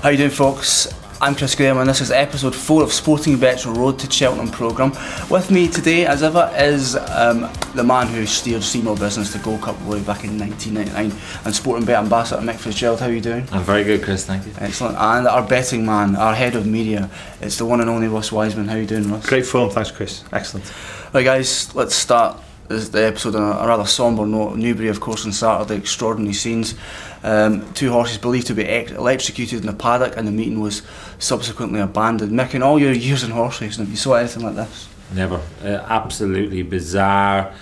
How you doing, folks? I'm Chris Graham, and this is episode four of Sportingbet's Road to Cheltenham programme. With me today, as ever, is um, the man who steered See More Business to Gold Cup way back in 1999, and Sportingbet ambassador Mick Fitzgerald. How are you doing? I'm very good, Chris. Thank you. Excellent. And our betting man, our head of media, it's the one and only Russ Wiseman. How are you doing, Russ? Great form, thanks, Chris. Excellent. Right, guys, let's start this, the episode on a, a rather sombre note. Newbury, of course, on Saturday, extraordinary scenes. Um, two horses believed to be electrocuted in the paddock, and the meeting was subsequently abandoned. Mick, in all your years in horse racing, have you saw anything like this? Never. Uh, absolutely bizarre.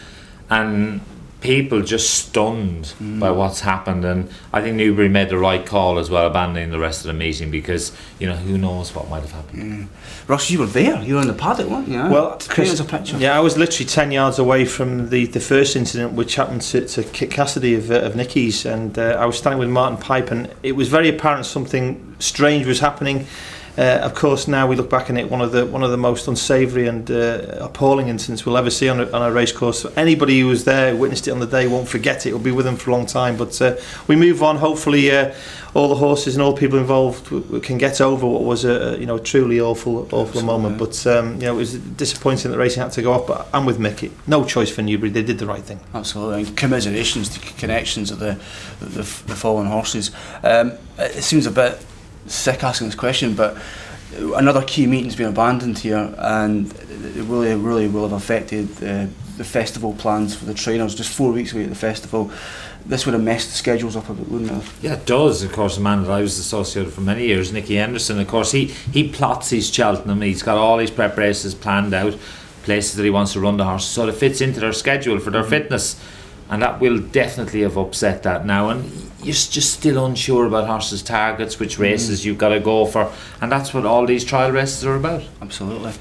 And people just stunned by what's happened. And I think Newbury made the right call as well, abandoning the rest of the meeting because, you know, who knows what might have happened. Russ, you were there. You were in the paddock, weren't you? Well, Paint Chris, a picture. yeah, I was literally 10 yards away from the, the first incident which happened to, to Kit Cassidy of, uh, of Nicky's and uh, I was standing with Martin Pipe and it was very apparent something strange was happening. Uh, of course, now we look back on it, one of the one of the most unsavoury and uh, appalling incidents we'll ever see on a, on a race course. Anybody who was there, who witnessed it on the day, won't forget it. It'll be with them for a long time. But uh, we move on. Hopefully, uh, all the horses and all the people involved can get over what was a you know a truly awful awful Absolutely. moment. But um, you know, it was disappointing that racing had to go up. But I'm with Mickey. No choice for Newbury. They did the right thing. Absolutely. And commiserations to connections of the the, the fallen horses. Um, it seems a bit sick asking this question, but another key meeting's been abandoned here, and it really, really will have affected uh, the festival plans for the trainers. Just four weeks away at the festival, this would have messed the schedules up a bit, wouldn't it? Yeah, it does. Of course, the man that I was associated for many years, Nicky Henderson. Of course, he he plots his Cheltenham. He's got all his prep races planned out, places that he wants to run the horses, so it fits into their schedule for their fitness, and that will definitely have upset that now. And you're just still unsure about horses' targets, which races you've got to go for, and that's what all these trial races are about. Absolutely.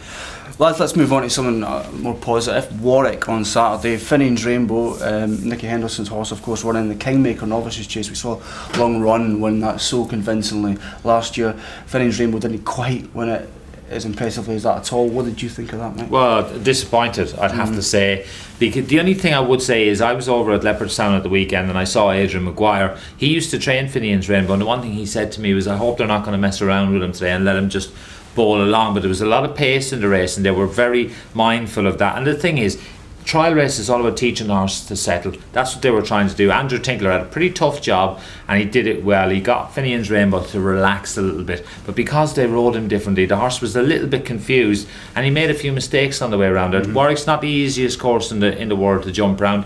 Lads, let's move on to something uh, more positive. Warwick on Saturday, Finian's Rainbow, um, Nicky Henderson's horse, of course, running the Kingmaker Novices Chase. We saw Long Run win that so convincingly last year. Finian's Rainbow didn't quite win it as impressively as that at all. What did you think of that, mate? Well, disappointed, I'd have to mm. say. Because the only thing I would say is I was over at Leopardstown at the weekend and I saw Adrian Maguire. He used to train Finian's Rainbow, and the one thing he said to me was, I hope they're not going to mess around with him today and let him just bowl along. But there was a lot of pace in the race, and they were very mindful of that. And the thing is, trial race is all about teaching the horse to settle. That's what they were trying to do. Andrew Tinkler had a pretty tough job and he did it well. He got Finian's Rainbow to relax a little bit. But because they rode him differently, the horse was a little bit confused and he made a few mistakes on the way around it. Mm-hmm. Warwick's not the easiest course in the in the world to jump round.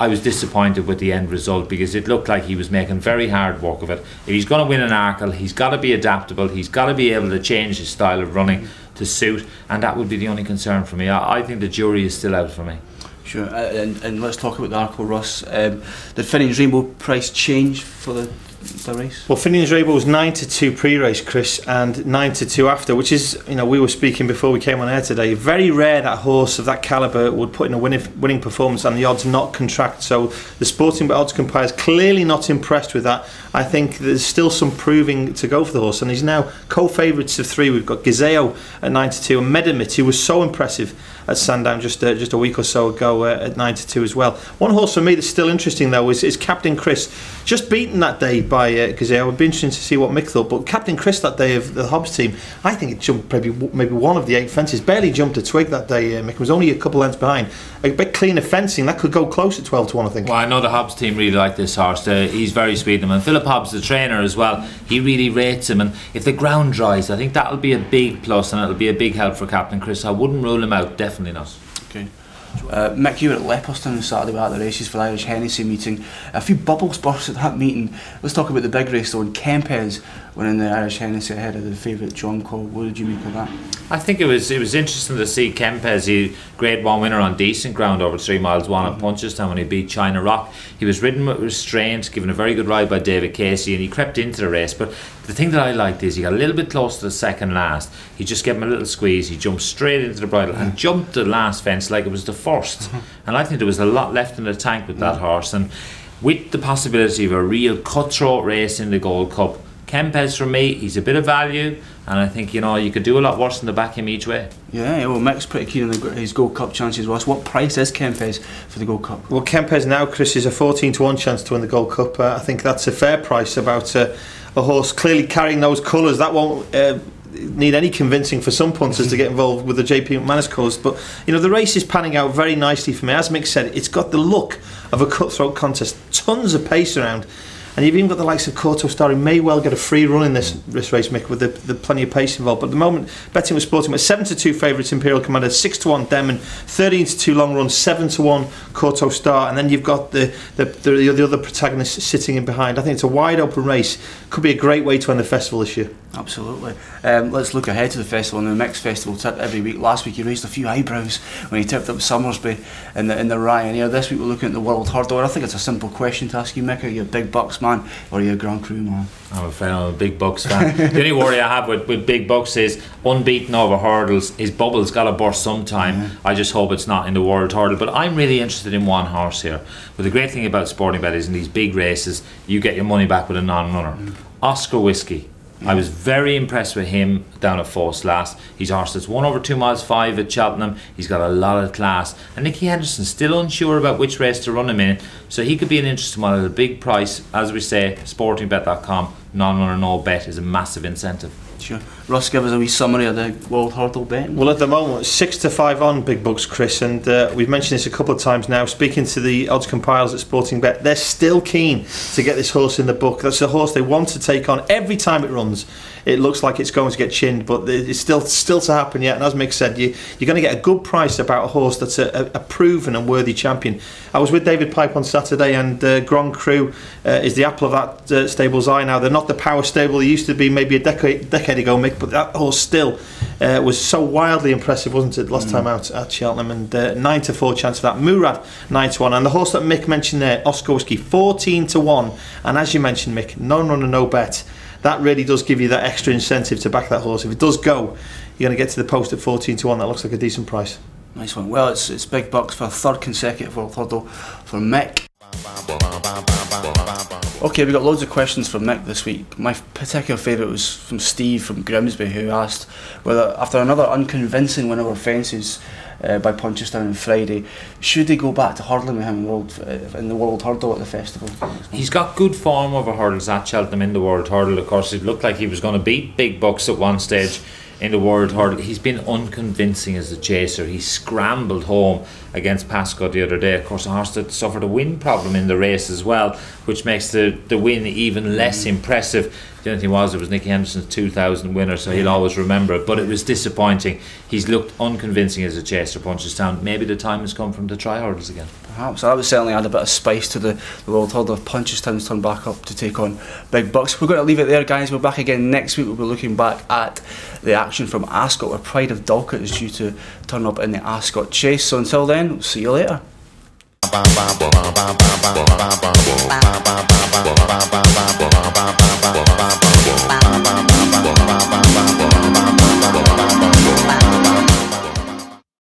I was disappointed with the end result because it looked like he was making very hard work of it. If he's going to win an Arkle, he's got to be adaptable. He's got to be able to change his style of running to suit, and that would be the only concern for me. I, I think the jury is still out for me. Sure, uh, and, and let's talk about the Arkle Russ. Um, did Finian's Rainbow price change for the, the race? Well, Finian's Rainbow was nine to two pre-race, Chris, and nine to two after, which is, you know, we were speaking before we came on air today. Very rare that horse of that calibre would put in a winning, winning performance and the odds not contract. So the Sportingbet odds compare is clearly not impressed with that. I think there's still some proving to go for the horse, and he's now co-favourites of three. We've got Ghizao at nine to two, and Medermit, who was so impressive at Sandown just uh, just a week or so ago uh, at nine to two as well. One horse for me that's still interesting though is, is Captain Chris, just beaten that day by uh, Ghizao. It would be interesting to see what Mick thought. But Captain Chris that day of the Hobbs team, I think it jumped maybe maybe one of the eight fences. Barely jumped a twig that day. Uh, Mick was only a couple lengths behind. A bit cleaner fencing that could go close at twelve to one. I think. Well, I know the Hobbs team really like this horse. Uh, he's very sweet to them. And Philip Hobbs, the trainer as well, he really rates him. And if the ground dries, I think that'll be a big plus and it'll be a big help for Captain Chris. I wouldn't rule him out, definitely not. Okay. Uh, Mick, you were at Leopardstown on Saturday at the races for the Irish Hennessy meeting. A few bubbles burst at that meeting. Let's talk about the big race though. And Kempes winning the Irish Hennessy ahead of the favourite Joncol. What did you make of that? I think it was it was interesting to see Kempes, he grade one winner on decent ground over three miles one at mm. Punchestown when he beat China Rock. He was ridden with restraint, given a very good ride by David Casey, and he crept into the race. But the thing that I liked is he got a little bit close to the second last. He just gave him a little squeeze. He jumped straight into the bridle and mm. jumped the last fence like it was the 1st mm-hmm. And I think there was a lot left in the tank with that mm. horse. And with the possibility of a real cutthroat race in the Gold Cup. Kempes for me, he's a bit of value, and I think you know you could do a lot worse than the back him each way. Yeah, well, Mick's pretty keen on the, his Gold Cup chances. Russ, what price is Kempes for the Gold Cup? Well, Kempes now, Chris, is a 14 to 1 chance to win the Gold Cup. Uh, I think that's a fair price about uh, a horse clearly carrying those colours. That won't. Uh, need any convincing for some punters to get involved with the JP McManus cause but you know the race is panning out very nicely for me as Mick said it's got the look of a cutthroat contest tons of pace around and you've even got the likes of Kauto Star who may well get a free run in this, this race, Mick, with the, the plenty of pace involved. But at the moment, betting with Sporting with 7 to 2 favourites Imperial Commander, 6 to 1 Denman, 13 to 2 Long Run, 7 to 1 Kauto Star, and then you've got the, the, the, the other protagonists sitting in behind. I think it's a wide open race. Could be a great way to end the festival this year. Absolutely. Um, let's look ahead to the festival and the Mick's Festival tip every week. Last week he raised a few eyebrows when he tipped up Somersby in the in the Ryanair. This week we're looking at the World Hurdle. I think it's a simple question to ask you, Mick. Are you a Big Buck's man or are you a Grand Cru man? I'm a fan. I'm a Big Buck's fan. the only worry I have with, with Big Buck's is unbeaten over hurdles. His bubble's got to burst sometime. Yeah. I just hope it's not in the World Hurdle. But I'm really interested in one horse here. But the great thing about Sportingbet is in these big races, you get your money back with a non-runner. Mm. Oscar Whiskey I was very impressed with him down at Force last. He's horse that's one over two miles five at Cheltenham. He's got a lot of class. And Nicky Henderson still unsure about which race to run him in. So he could be an interesting one at a big price. As we say, sportingbet.com, non-runner no bet is a massive incentive. Sure. Russ, give us a wee summary of the World Hurdle bet. Well, at the moment, six to five on Big Buck's, Chris, and uh, we've mentioned this a couple of times now. Speaking to the odds compilers at Sportingbet, they're still keen to get this horse in the book. That's a horse they want to take on every time it runs it looks like it's going to get chinned, but it's still still to happen yet. And as Mick said, you, you're going to get a good price about a horse that's a, a proven and worthy champion. I was with David Pipe on Saturday, and uh, Grand Cru uh, is the apple of that uh, stable's eye now. They're not the power stable they used to be maybe a decade, decade ago, Mick, but that horse still uh, was so wildly impressive, wasn't it, last mm. time out at Cheltenham? And uh, 9 to 4 chance for that. Mourad, 9 to 1. And the horse that Mick mentioned there, Oscar Whiskey, 14 to 1. And as you mentioned, Mick, no runner, no bet that really does give you that extra incentive to back that horse. If it does go, you're going to get to the post at 14 to 1. That looks like a decent price. Nice one. Well, it's, it's Big Buck's for a third consecutive World Hurdle for Mick. Okay, we got loads of questions from Mick this week. My particular favourite was from Steve from Grimsby, who asked whether, after another unconvincing win over fences uh, by Punchestown on Friday, should they go back to hurdling with him in, world, uh, in the World Hurdle at the festival? He's got good form over hurdles at Cheltenham in the World Hurdle. Of course, it looked like he was going to beat Big Buck's at one stage in the World Hurdle. He's been unconvincing as a chaser. He scrambled home against Pasco the other day. Of course, Arstead suffered a wind problem in the race as well, which makes the, the win even less mm-hmm. impressive. The only thing was, it was Nicky Henderson's 2000 winner, so he'll always remember it. But it was disappointing. He's looked unconvincing as a chaser, Punchestown. Maybe the time has come for him to try hurdles again. Perhaps. That would certainly add a bit of spice to the, the World Hurdle if Punchestown's turned back up to take on Big Buck's. We're going to leave it there, guys. We're back again next week. We'll be looking back at the action from Ascot, where Pride of Dulcote is due to turn up in the Ascot Chase. So until then, we'll see you later.